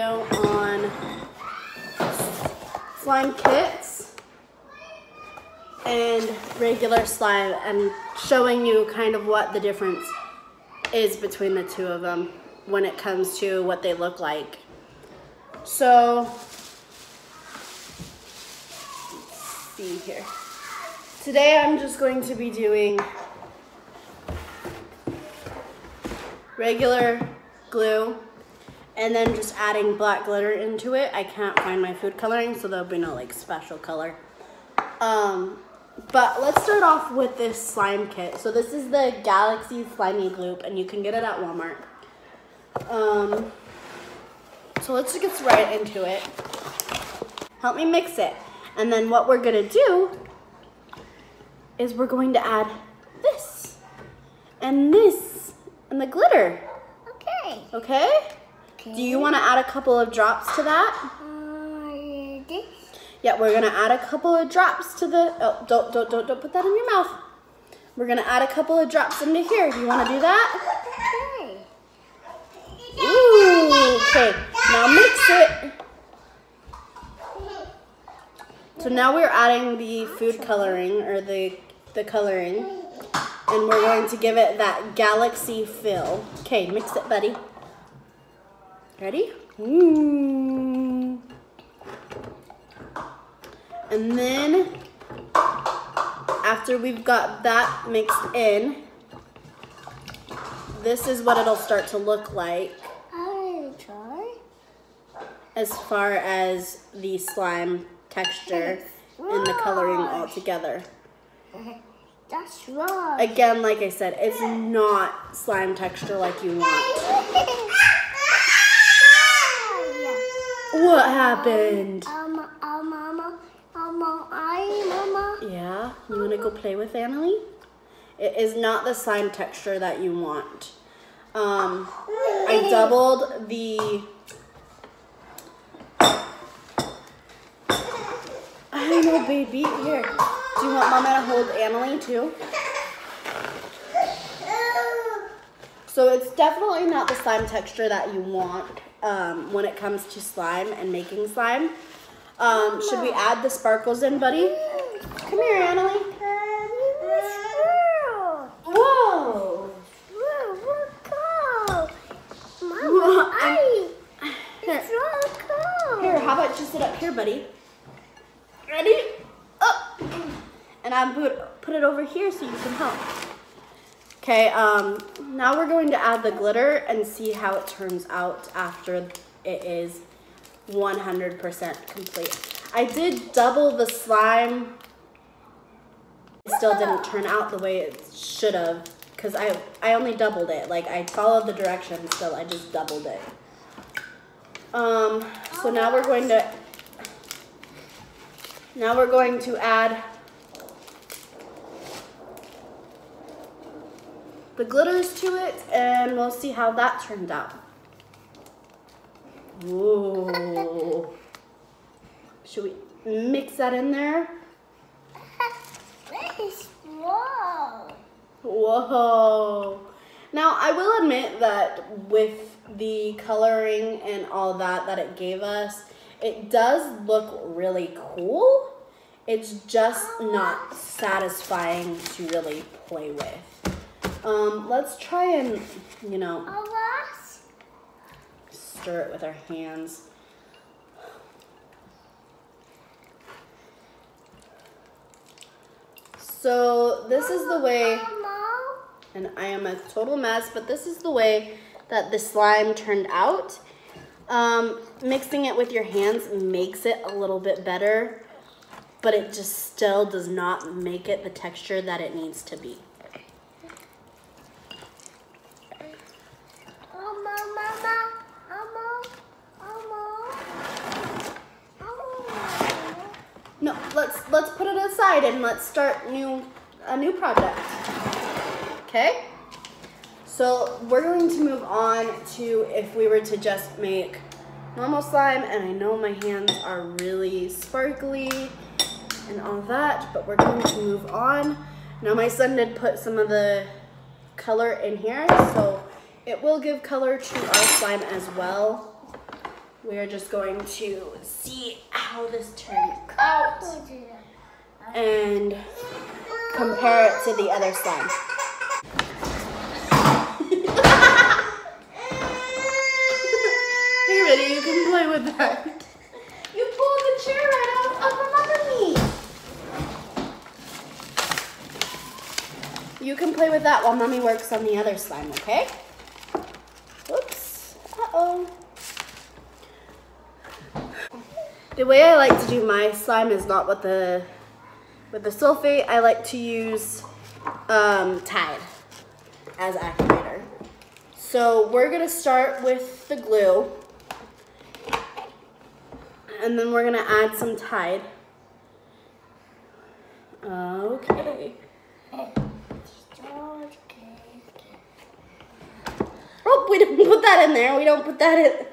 video on slime kits and regular slime and showing you kind of what the difference is between the two of them when it comes to what they look like. So, see here. Today I'm just going to be doing regular glue and then just adding black glitter into it. I can't find my food coloring, so there'll be no like special color. Um, but let's start off with this slime kit. So this is the Galaxy Slimy Gloop, and you can get it at Walmart. Um, so let's just get right into it. Help me mix it. And then what we're gonna do is we're going to add this and this and the glitter. Okay. Okay? Okay. Do you want to add a couple of drops to that? Yeah, we're gonna add a couple of drops to the. Oh, don't don't don't don't put that in your mouth. We're gonna add a couple of drops into here. Do you want to do that? Okay. Ooh. Okay. Now mix it. So now we're adding the food coloring or the the coloring, and we're going to give it that galaxy fill. Okay, mix it, buddy. Ready? Ooh. And then after we've got that mixed in, this is what it'll start to look like I'll try. as far as the slime texture and the coloring all together. That's right. Again, like I said, it's not slime texture like you want. What happened? Um, um, mama, mama, I, mama. Yeah, you want to go play with Annalie? It is not the slime texture that you want. Um, I doubled the. I know, baby. Here. Do you want Mama to hold Annalie too? So it's definitely not the slime texture that you want um, when it comes to slime and making slime. Um, should we add the sparkles in, buddy? Come here, Annalie. Whoa! Here, how about you sit up here, buddy? Ready? Up! And I'm put put it over here so you can help. Okay, um, now we're going to add the glitter and see how it turns out after it is 100% complete. I did double the slime. It still didn't turn out the way it should have because I, I only doubled it. Like I followed the directions, so I just doubled it. Um, so now we're going to, now we're going to add the glitters to it and we'll see how that turned out. Ooh. Should we mix that in there? Whoa! Whoa. Now, I will admit that with the coloring and all that that it gave us, it does look really cool. It's just not satisfying to really play with. Um, let's try and, you know, stir it with our hands. So this is the way, and I am a total mess, but this is the way that the slime turned out. Um, mixing it with your hands makes it a little bit better, but it just still does not make it the texture that it needs to be. No, let's let's put it aside and let's start new a new project. Okay? So we're going to move on to if we were to just make normal slime and I know my hands are really sparkly and all that, but we're going to move on. Now my son did put some of the color in here, so it will give color to our slime as well. We are just going to see how this turns out and compare it to the other slime. hey, Ready, you can play with that. You pulled the chair right off of mommy. You can play with that while mommy works on the other slime, okay? Whoops. Uh-oh. The way I like to do my slime is not what the with the sulfate. I like to use um, Tide as activator. So we're gonna start with the glue and then we're gonna add some Tide. Okay. Oh, we didn't put that in there. We don't put that in.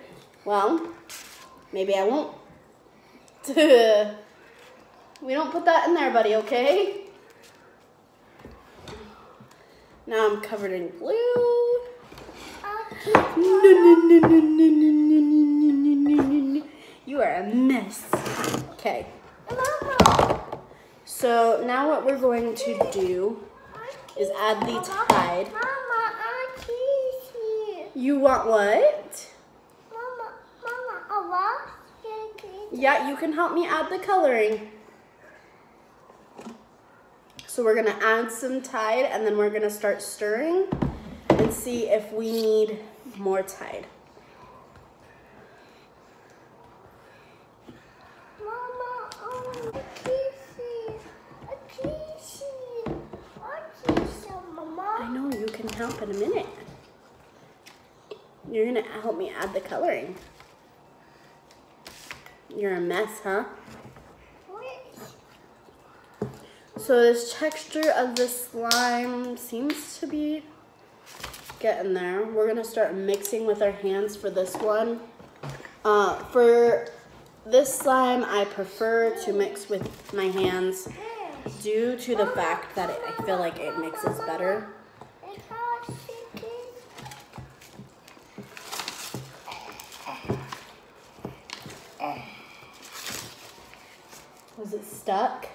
Well, maybe I won't. we don't put that in there, buddy, okay? Now I'm covered in glue. You are a mess. Okay. So now what we're going to do is add the Tide. You want what? Yeah, you can help me add the coloring. So we're gonna add some Tide and then we're gonna start stirring and see if we need more Tide. Mama, oh, a kissy, a kissy, a I know, you can help in a minute. You're gonna help me add the coloring. You're a mess, huh? Wait. So this texture of the slime seems to be getting there. We're gonna start mixing with our hands for this one. Uh, for this slime, I prefer to mix with my hands due to the fact that it, I feel like it mixes better. Was it stuck?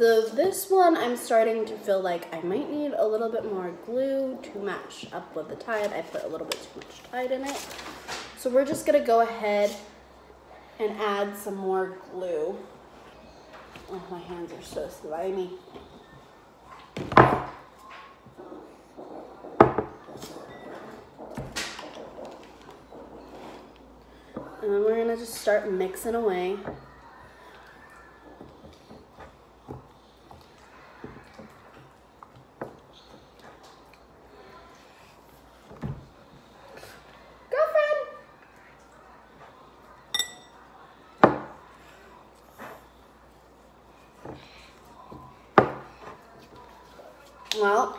So this one, I'm starting to feel like I might need a little bit more glue to match up with the Tide. I put a little bit too much Tide in it. So we're just gonna go ahead and add some more glue. Oh, my hands are so slimy. And then we're gonna just start mixing away. Girlfriend! Well,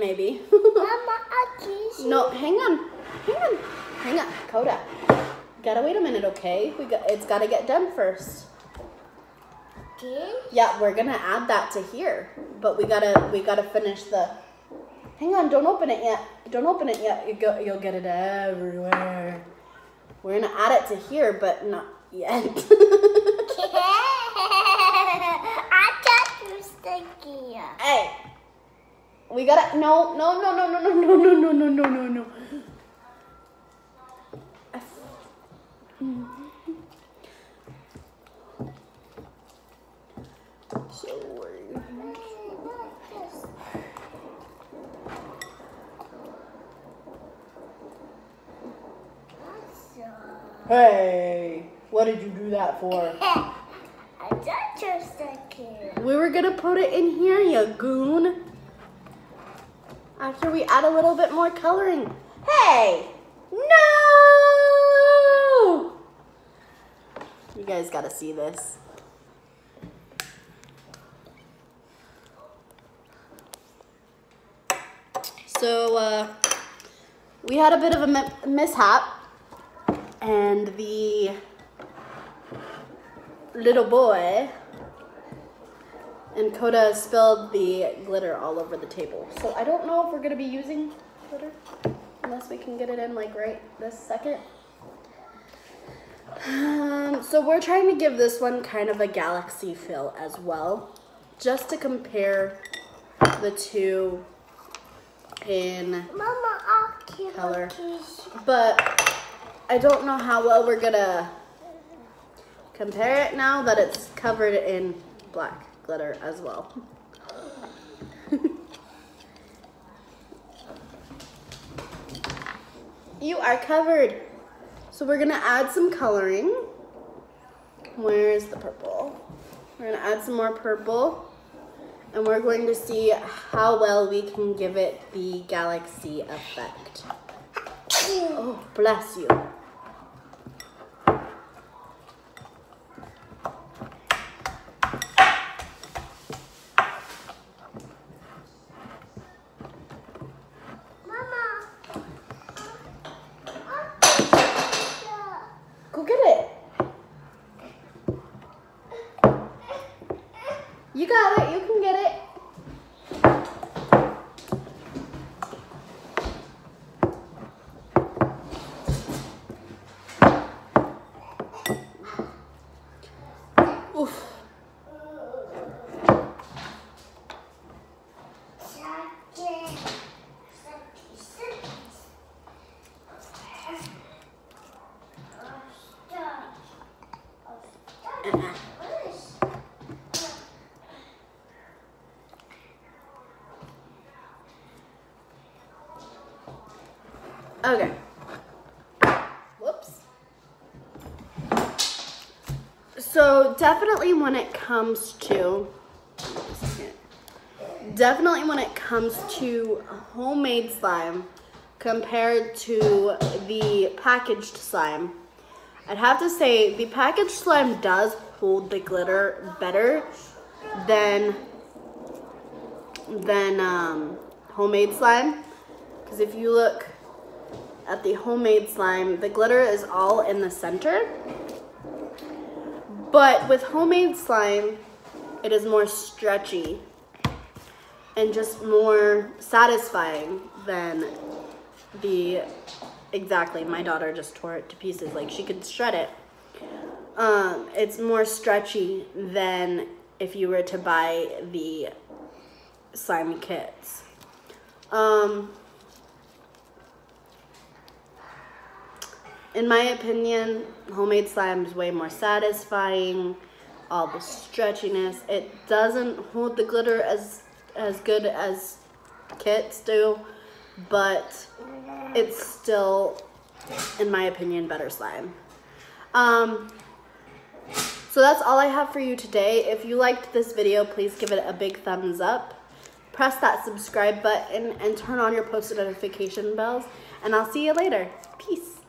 maybe. Mama, no, hang on. Hang on. Hang on. Coda. Gotta wait a minute, okay? We got it's gotta get done first. Okay. Yeah, we're gonna add that to here. But we gotta we gotta finish the Hang on, don't open it yet. Don't open it yet. You go you'll get it everywhere. We're gonna add it to here, but not yet. I thought you sticky. hey. We gotta no no no no no no no no no no no no no. So we're Hey, what did you do that for? I thought you sticky. We were gonna put it in here, you goon. After we add a little bit more coloring. Hey! No! You guys gotta see this. So, uh, we had a bit of a mi- mishap, and the little boy and Coda spilled the glitter all over the table. So I don't know if we're gonna be using glitter. Unless we can get it in like right this second. Um, so we're trying to give this one kind of a galaxy feel as well. Just to compare the two in Mama, Color. but I don't know how well we're gonna compare it now that it's covered in black glitter as well. you are covered. So we're gonna add some coloring. Where's the purple? We're gonna add some more purple and we're going to see how well we can give it the galaxy effect. Oh, bless you. Mama. I'll keep the- Go get it. You got it. You can get it. Oof. Uh-uh. Okay. Whoops. So definitely when it comes to definitely when it comes to homemade slime compared to the packaged slime, I'd have to say the packaged slime does hold the glitter better than than um, homemade slime. Because if you look at the homemade slime, the glitter is all in the center. But with homemade slime, it is more stretchy and just more satisfying than the exactly my daughter just tore it to pieces. Like she could shred it. Um, it's more stretchy than if you were to buy the slime kits. Um, in my opinion homemade slime is way more satisfying all the stretchiness it doesn't hold the glitter as as good as kits do but it's still, in my opinion, better slime. Um, so that's all I have for you today. If you liked this video, please give it a big thumbs up. Press that subscribe button and turn on your post notification bells. And I'll see you later. Peace.